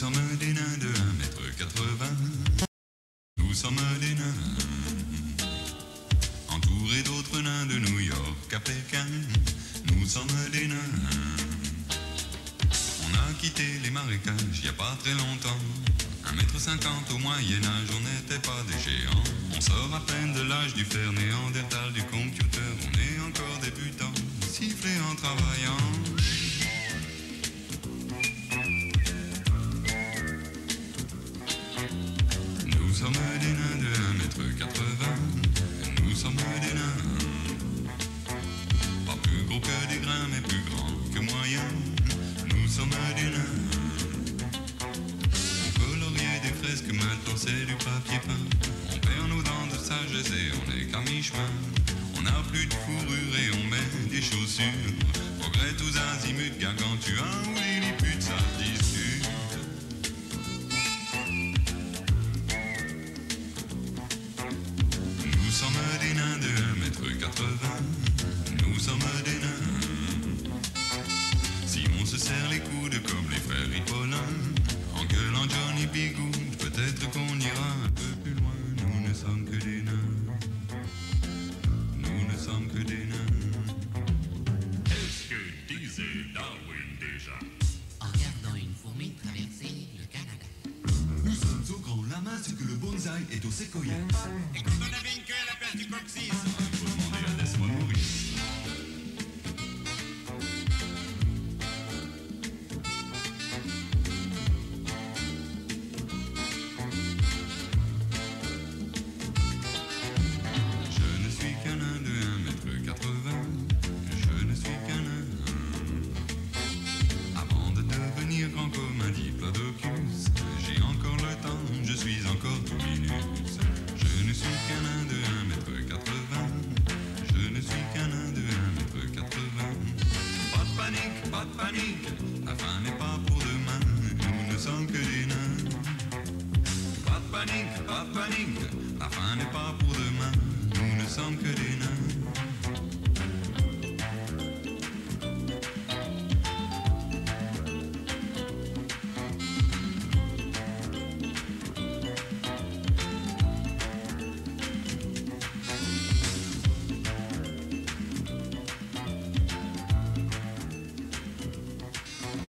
Nous sommes des nains de 1m80. Nous sommes des nains. Entourés d'autres nains de New York à Pékin. Nous sommes des nains. On a quitté les marécages il n'y a pas très longtemps. 1m50 au Moyen-Âge, on n'était pas des géants. On sort à peine de l'âge du fer néandertal. Sommes des nains de 1m80. Nous sommes des nains. Pas plus gros que des grains, mais plus grands que moyens. Nous sommes des nains. On colorier des fresques, maintenant c'est du papier peint. On perd nos dents de sagesse et on est qu'à mi-chemin. On n'a plus de fourrure et on met des chaussures. Progrès tous azimuts, gargantua ou lilliput, ça est au séquoia. Et pas de panique, la fin n'est pas pour demain. Nous ne sommes que des nains. Pas de panique, pas de panique, la fin n'est pas pour demain. Nous ne sommes que des nains.